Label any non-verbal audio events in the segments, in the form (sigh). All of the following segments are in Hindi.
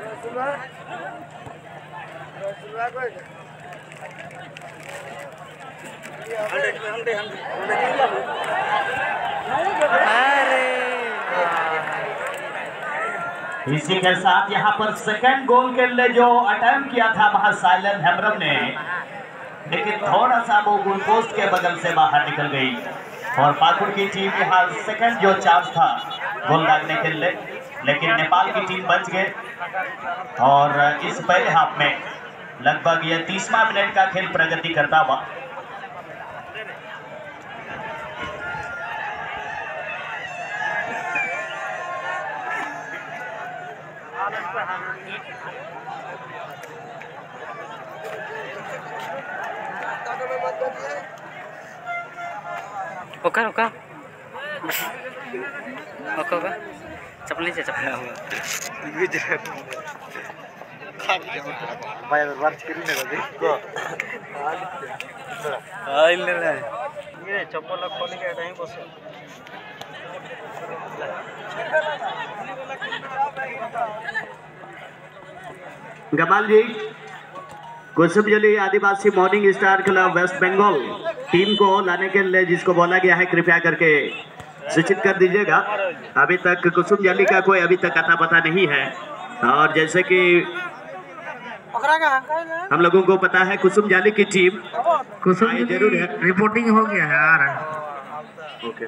Rasulullah Rasulullah इसी के साथ यहाँ पर सेकंड गोल के लिए जो अटेम्प्ट किया था वहाँ साइलन हेमरम ने, लेकिन थोड़ा सा वो गोल पोस्ट के बगल से बाहर निकल गई। और पाकुड़ की टीम यहाँ सेकंड जो चांस था गोल दागने के लिए, लेकिन नेपाल की टीम बच गए। और इस पहले हाफ़ में लगभग ये तीसवा मिनट का खेल प्रगति करता हुआ। ओका ओका ओका ओका चप्पल नीचे चप्पल। (laughs) (laughs) के नहीं बस गमाल जी कुसुमजली आदिवासी morning star club West Bengal team को लाने के लिए जिसको बोला गया है, कृपया करके सूचित कर दीजिएगा। अभी तक कुसुम जली का कोई अभी तक अता पता नहीं है। और जैसे कि हम लोगों को पता है कुसुम जाली की टीम कुसुम ज़रूर है। रिपोर्टिंग हो गया है आ रहा है। ओके।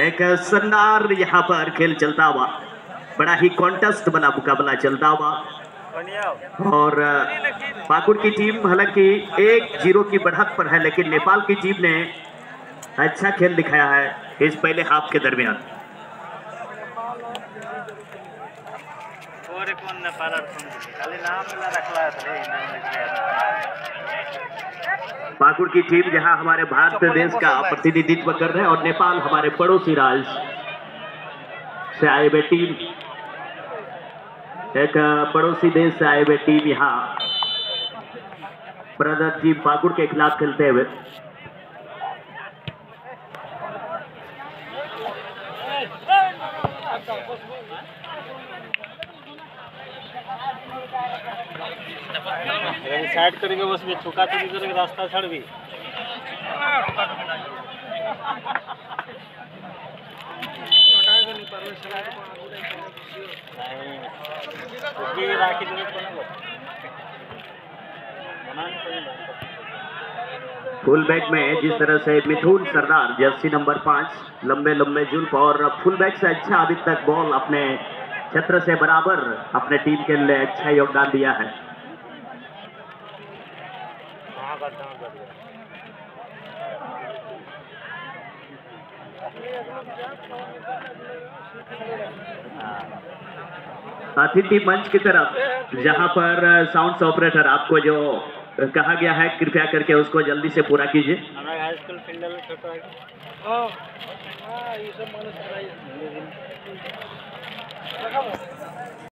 एक शानदार यहाँ पर खेल चलता हुआ बड़ा ही कॉन्टेस्ट वाला मुकाबला चलता हुआ। और पाकुड़ की टीम हालाँकि एक ज़ीरो की बढ़त पर है लेकिन नेपाल की टीम ने अच्छा खेल दिखाया है इस पहले हाफ़ के दरमियान। लिखा पाकुड़ की टीम जहाँ हमारे भारत देश का प्रतिनिधित्व कर रहे हैं और नेपाल हमारे पड़ोसी राज्य से आए हुए टीम। एक पड़ोसी देश से आए हुए टीम यहाँ। ब्रदर टीम पाकुड़ के खिलाफ खेलते हुए। साइड बस में चुका चुकी करके रास्ता छड़ भी। करेगा फुल बैक में जिस तरह से मिथुन सरदार, जर्सी नंबर पाँच, लंबे लंबे जुल्फ और फुल बैक से अच्छा अभी तक बॉल अपने क्षेत्र से बराबर अपने टीम के लिए अच्छा योगदान दिया है। अतिथि मंच की तरफ़ जहाँ पर साउंड ऑपरेटर आपको जो कहा गया है कृपया करके उसको जल्दी से पूरा कीजिए। हाई